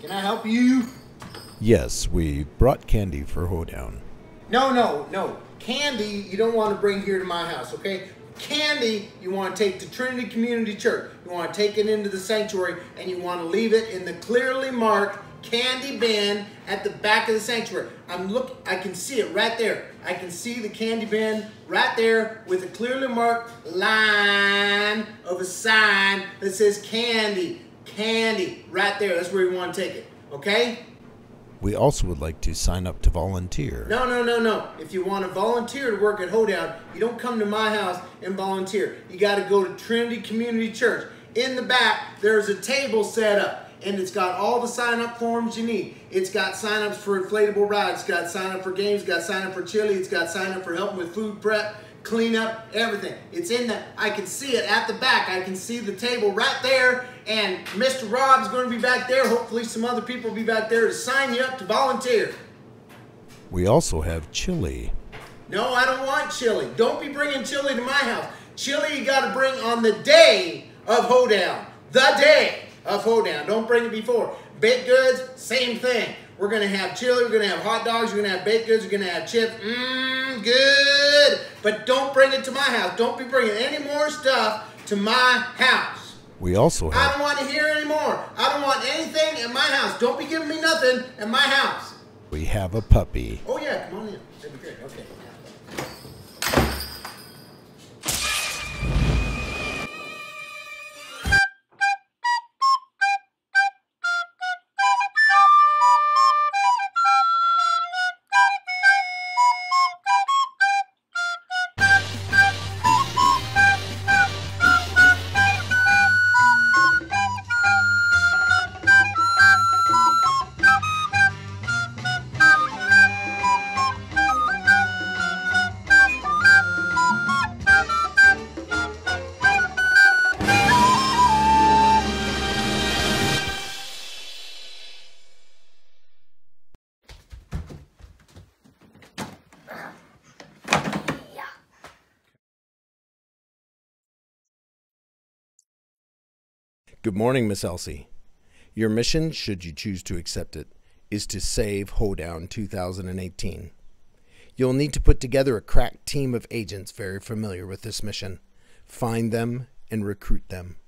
Can I help you? Yes, we brought candy for Hoedown. No, no, no. Candy you don't want to bring here to my house, okay? Candy you want to take to Trinity Community Church. You want to take it into the sanctuary and you want to leave it in the clearly marked candy bin at the back of the sanctuary. I'm look I can see it right there. I can see the candy bin right there with a clearly marked line of a sign that says candy, candy right there. That's where you want to take it. Okay? We also would like to sign up to volunteer. No, no, no, no. If you want to volunteer to work at Hoedown, you don't come to my house and volunteer. You got to go to Trinity Community Church. In the back, there's a table set up, and it's got all the sign up forms you need. It's got sign ups for inflatable rides, it's got sign up for games, it's got sign up for chili, it's got sign up for helping with food prep, cleanup, everything. It's in the, I can see it at the back. I can see the table right there, and Mr. Rob's going to be back there. Hopefully, some other people will be back there to sign you up to volunteer. We also have chili. No, I don't want chili. Don't be bringing chili to my house. Chili you got to bring on the day of hoedown. The day of hoedown. Don't bring it before. Baked goods, same thing. We're going to have chili. We're going to have hot dogs. We're going to have baked goods. We're going to have chips. Mmm, good. But don't bring it to my house. Don't be bringing any more stuff to my house. We also have. I don't want to hear anymore. I don't want anything in my house. Don't be giving me nothing in my house. we have a puppy. Oh, yeah, come on in. That'd be great. Okay. Good morning, Miss Elsie. Your mission, should you choose to accept it, is to save Hoedown 2018. You'll need to put together a crack team of agents very familiar with this mission, find them, and recruit them.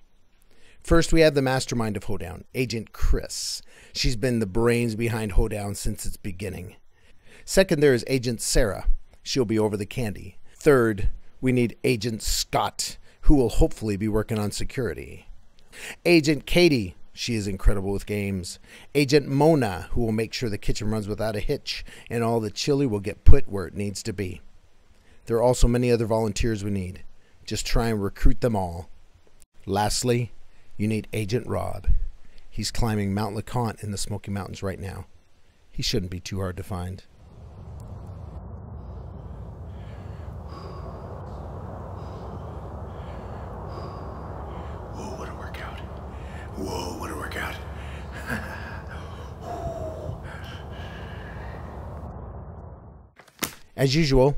First, we have the mastermind of Hoedown, Agent Chris. She's been the brains behind Hoedown since its beginning. Second, there is Agent Sarah. She'll be over the candy. Third, we need Agent Scott, who will hopefully be working on security. Agent Katie, she is incredible with games. Agent Mona, who will make sure the kitchen runs without a hitch and all the chili will get put where it needs to be. There are also many other volunteers we need. Just try and recruit them all. Lastly, you need Agent Rob. He's climbing Mount LeConte in the Smoky Mountains right now. He shouldn't be too hard to find. As usual,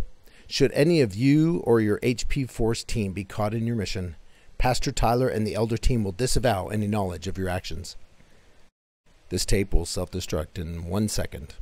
should any of you or your HP Force team be caught in your mission, Pastor Tyler and the Elder team will disavow any knowledge of your actions. This tape will self destruct in one second.